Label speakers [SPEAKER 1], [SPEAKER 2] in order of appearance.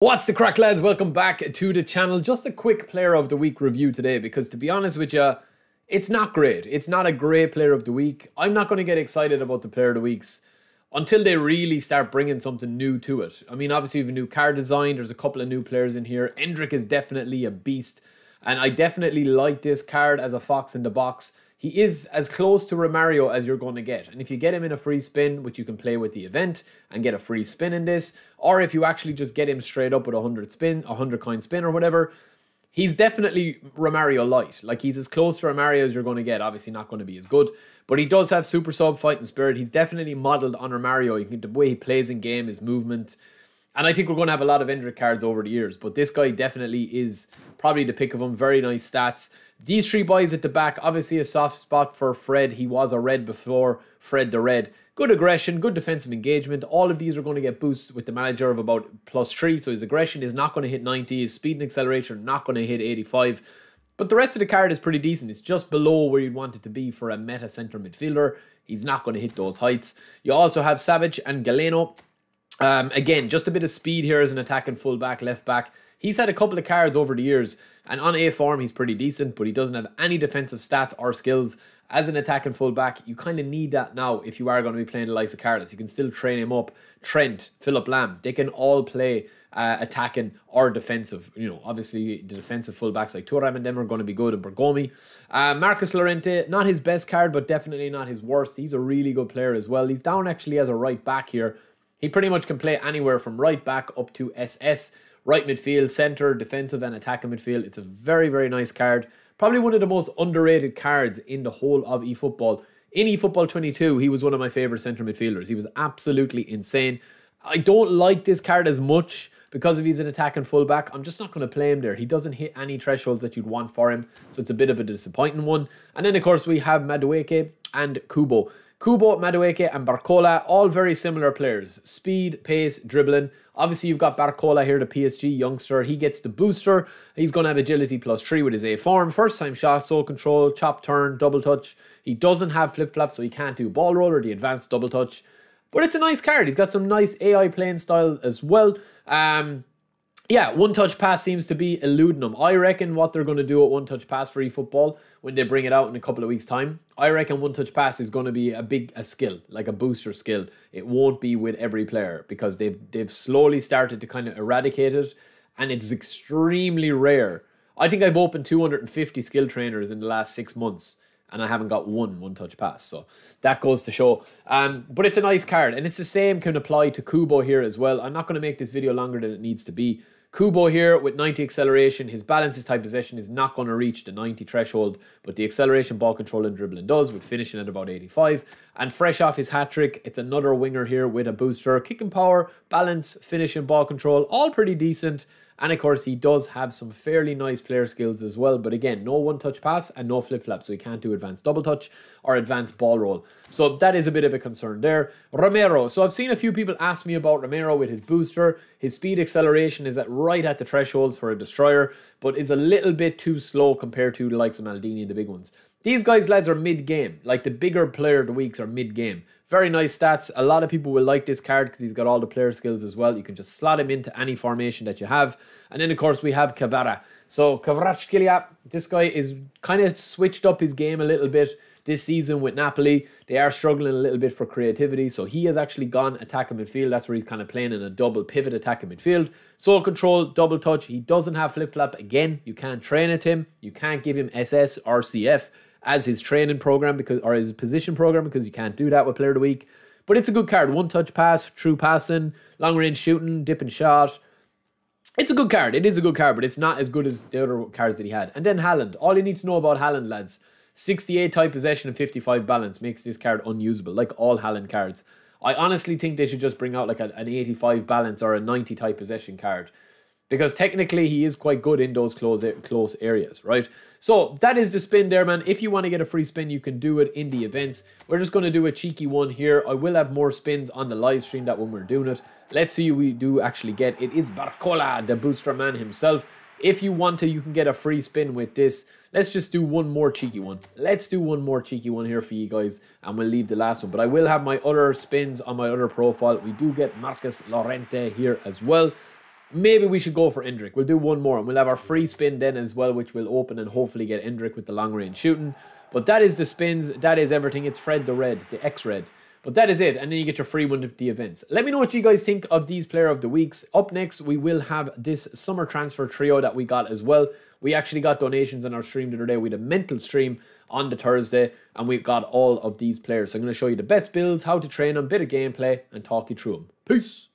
[SPEAKER 1] What's the crack, lads? Welcome back to the channel. Just a quick player of the week review today because, to be honest with you, it's not great. It's not a great player of the week. I'm not going to get excited about the player of the weeks until they really start bringing something new to it. I mean, obviously, we have a new card design. There's a couple of new players in here. Endrick is definitely a beast, and I definitely like this card as a fox in the box he is as close to Romario as you're going to get. And if you get him in a free spin, which you can play with the event and get a free spin in this, or if you actually just get him straight up with a 100 spin, a 100 coin spin or whatever, he's definitely Romario light. Like he's as close to Romario as you're going to get. Obviously not going to be as good, but he does have super sub fighting spirit. He's definitely modeled on Romario. You can the way he plays in game, his movement. And I think we're going to have a lot of Endrick cards over the years, but this guy definitely is probably the pick of him. Very nice stats. These three boys at the back, obviously a soft spot for Fred. He was a red before Fred the Red. Good aggression, good defensive engagement. All of these are going to get boosts with the manager of about plus three. So his aggression is not going to hit 90. His speed and acceleration are not going to hit 85. But the rest of the card is pretty decent. It's just below where you'd want it to be for a meta center midfielder. He's not going to hit those heights. You also have Savage and Galeno. Um, again, just a bit of speed here as an attacking fullback, left back. He's had a couple of cards over the years, and on A form, he's pretty decent, but he doesn't have any defensive stats or skills. As an attacking fullback, you kind of need that now if you are going to be playing the likes of Carlos. You can still train him up. Trent, Philipp Lahm, they can all play uh, attacking or defensive. You know, obviously the defensive fullbacks like Thuram and them are going to be good, and Bergomi. Uh, Marcos Llorente, not his best card, but definitely not his worst. He's a really good player as well. He's down actually as a right back here. He pretty much can play anywhere from right back up to SS right midfield, centre, defensive, and attacking midfield. It's a very, very nice card. Probably one of the most underrated cards in the whole of eFootball. In eFootball 22, he was one of my favourite centre midfielders. He was absolutely insane. I don't like this card as much because if he's an attacking fullback, I'm just not going to play him there. He doesn't hit any thresholds that you'd want for him, so it's a bit of a disappointing one. And then, of course, we have Madueke and Kubo. Kubo, Madueke, and Barcola, all very similar players. Speed, pace, dribbling. Obviously, you've got Barcola here, the PSG youngster. He gets the booster. He's going to have agility plus three with his A form. First time shot, sole control, chop turn, double touch. He doesn't have flip flap, so he can't do ball roll or the advanced double touch. But it's a nice card. He's got some nice AI playing style as well. Um, yeah, one touch pass seems to be eluding them. I reckon what they're going to do at one touch pass for eFootball when they bring it out in a couple of weeks' time, I reckon one touch pass is going to be a big a skill, like a booster skill. It won't be with every player because they've they've slowly started to kind of eradicate it, and it's extremely rare. I think I've opened 250 skill trainers in the last six months and I haven't got one one touch pass. So that goes to show. Um, but it's a nice card, and it's the same can apply to Kubo here as well. I'm not going to make this video longer than it needs to be. Kubo here with 90 acceleration, his balance, his type possession is not going to reach the 90 threshold, but the acceleration, ball control and dribbling does with finishing at about 85. And fresh off his hat trick, it's another winger here with a booster, kicking power, balance, finishing, ball control, all pretty decent. And of course, he does have some fairly nice player skills as well. But again, no one touch pass and no flip flap. So he can't do advanced double touch or advanced ball roll. So that is a bit of a concern there. Romero. So I've seen a few people ask me about Romero with his booster. His speed acceleration is at right at the thresholds for a destroyer, but is a little bit too slow compared to the likes of Maldini and the big ones. These guys, lads, are mid-game. Like the bigger player of the weeks are mid-game. Very nice stats. A lot of people will like this card because he's got all the player skills as well. You can just slot him into any formation that you have. And then, of course, we have Kvara. So Kvaratskhelia, this guy is kind of switched up his game a little bit this season with Napoli. They are struggling a little bit for creativity. So he has actually gone attacking midfield. That's where he's kind of playing in a double pivot attacking midfield. Sole control, double touch. He doesn't have flip flap. Again, you can't train at him. You can't give him SS or CF as his training program because or his position program because you can't do that with player of the week. But it's a good card. One touch pass, true passing, long range shooting, dipping shot. It's a good card. It is a good card, but it's not as good as the other cards that he had. And then Haaland. All you need to know about Haaland, lads. 68 type possession and 55 balance makes this card unusable, like all Haaland cards. I honestly think they should just bring out like a, an 85 balance or a 90 type possession card because technically he is quite good in those close close areas, right? So that is the spin there, man. If you want to get a free spin, you can do it in the events. We're just going to do a cheeky one here. I will have more spins on the live stream that when we're doing it. Let's see who we do actually get. It is Barcola, the booster man himself. If you want to, you can get a free spin with this. Let's just do one more cheeky one. Let's do one more cheeky one here for you guys, and we'll leave the last one. But I will have my other spins on my other profile. We do get Marcos Llorente here as well. Maybe we should go for Endrick. We'll do one more and we'll have our free mm-hmm. spin then as well, which will open and hopefully get Endrick with the long range shooting. But that is the spins. That is everything. It's Fred the Red, the X-Red. But that is it. And then you get your free one of the events. Let me know what you guys think of these player of the weeks. Up next, we will have this summer transfer trio that we got as well. We actually got donations on our stream the other day. We had a mental stream on the Thursday, and we got all of these players. So I'm going to show you the best builds, how to train them, bit of gameplay, and talk you through them. Peace!